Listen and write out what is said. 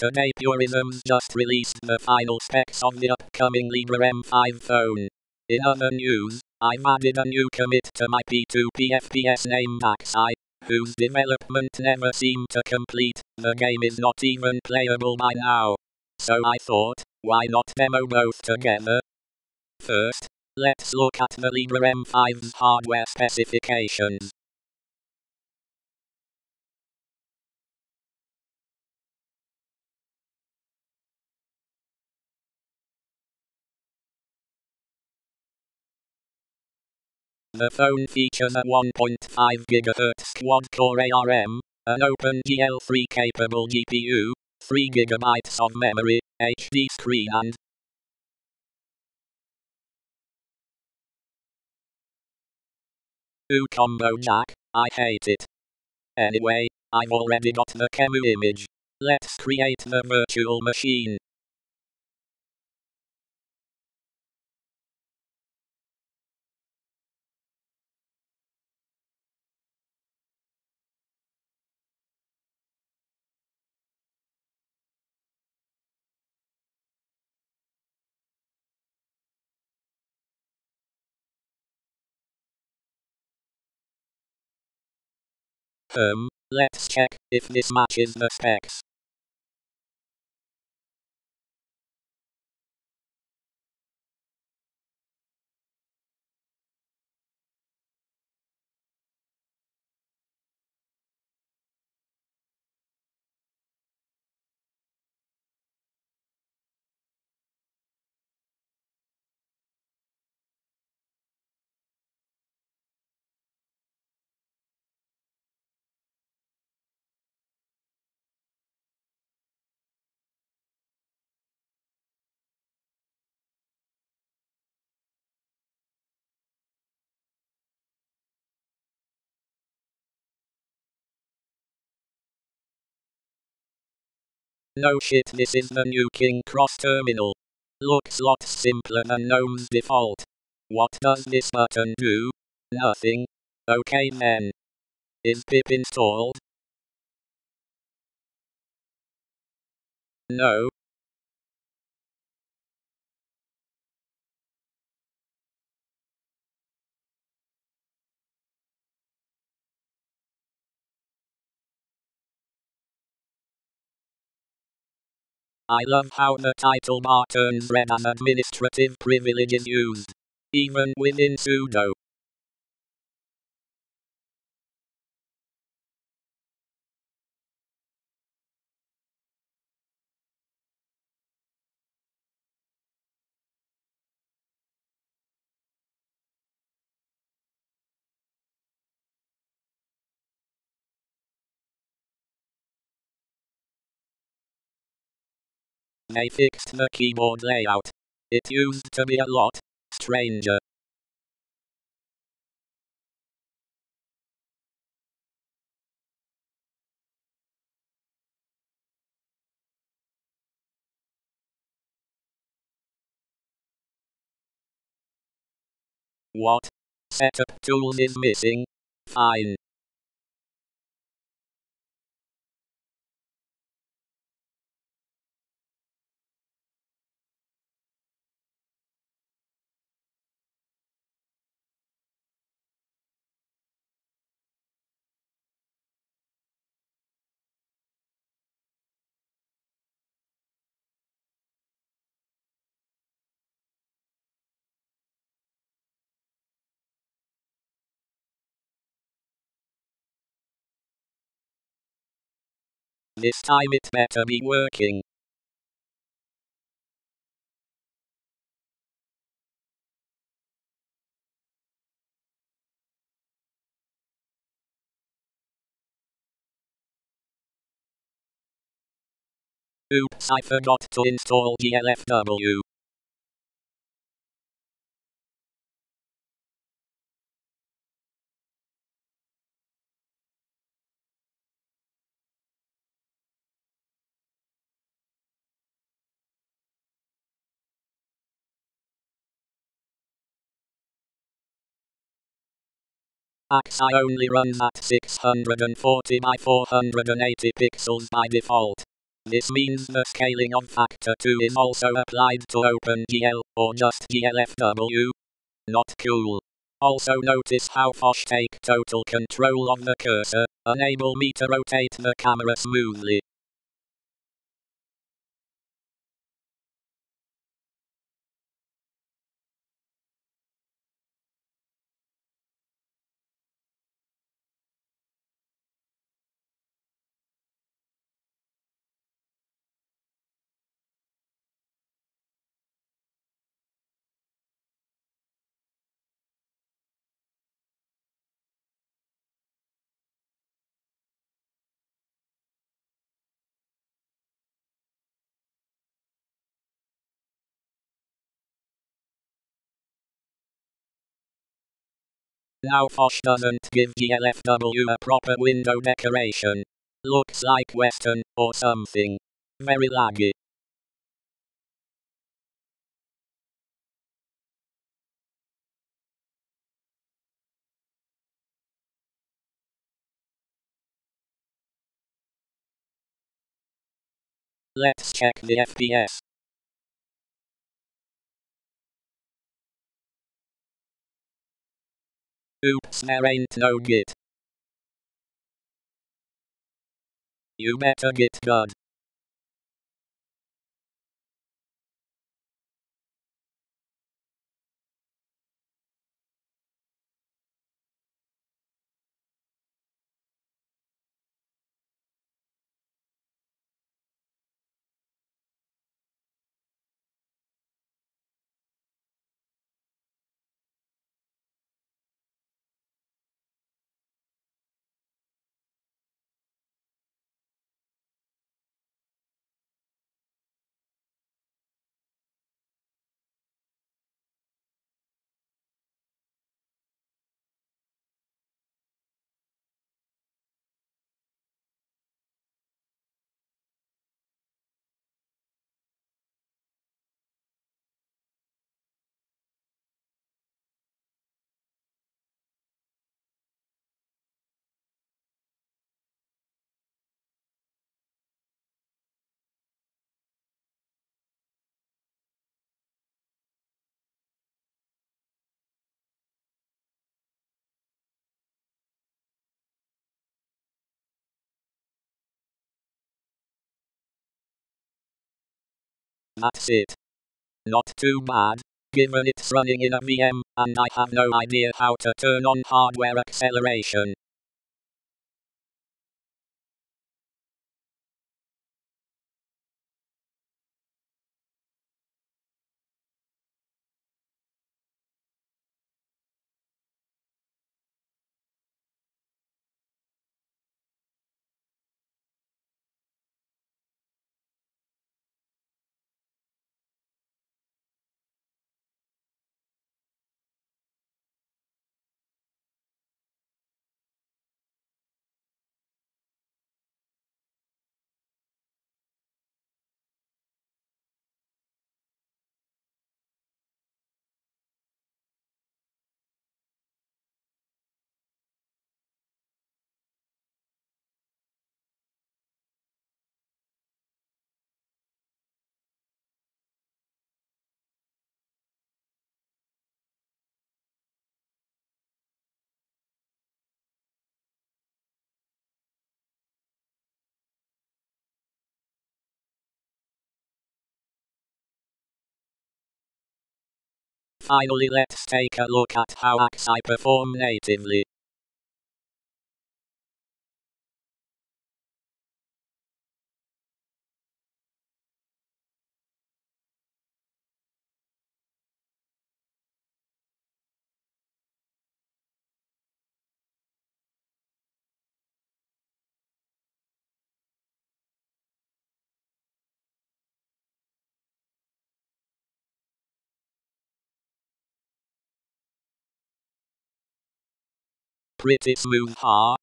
Today Purism's just released the final specs of the upcoming Librem 5 phone. In other news, I've added a new commit to my P2P FPS named Axuy, whose development never seemed to complete, the game is not even playable by now. So I thought, why not demo both together? First, let's look at the Librem 5's hardware specifications. The phone features a 1.5 GHz quad-core ARM, an OpenGL3 capable GPU, 3 GB of memory, HD screen and Ooh combo jack, I hate it. Anyway, I've already got the QEMU image. Let's create the virtual machine. Um, let's check if this matches the specs. No shit this is the new King Cross terminal. Looks lots simpler than GNOME's default. What does this button do? Nothing. Okay then. Is pip installed? No. I love how the title bar turns red as administrative privilege is used. Even within sudo. They fixed the keyboard layout. It used to be a lot stranger. What? setuptools is missing? Fine. This time it better be working. Oops, I forgot to install GLFW. Axuy only runs at 640 by 480 pixels by default. This means the scaling of factor 2 is also applied to OpenGL, or just GLFW. Not cool. Also notice how Phosh take total control of the cursor, enable me to rotate the camera smoothly. Now Phosh doesn't give GLFW a proper window decoration. Looks like Weston, or something. Very laggy. Let's check the FPS. Oops, there ain't no git. You better git good. That's it. Not too hmm. bad, given it's running in a VM, and I have no idea how to turn on hardware acceleration. Finally let's take a look at how Axuy perform natively. Pretty smooth, huh?